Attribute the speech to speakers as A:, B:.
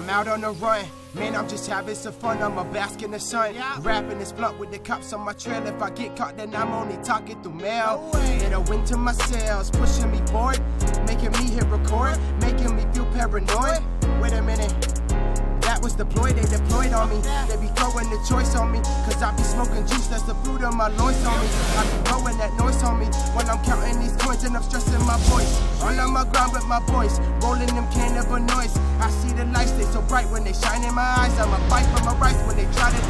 A: I'm out on the run. Man, I'm just having some fun. I'm a bask in the sun.
B: Yeah.
A: Rapping this blunt with the cops on my trail. If I get caught, then I'm only talking through mail.
B: No
A: a win to my sales, pushing me forward, making me hit record, making me feel paranoid. Wait a minute. That was deployed, they deployed on me. They be throwing the choice on me. Cause I be smoking juice, that's the fruit of my loins on me. I be blowing that noise on me when I'm counting these coins and I'm stressing my voice. All on my ground with my boys, rolling them cannabinoids. I see the so bright when they shine in my eyes. I'ma fight for my rights when they try to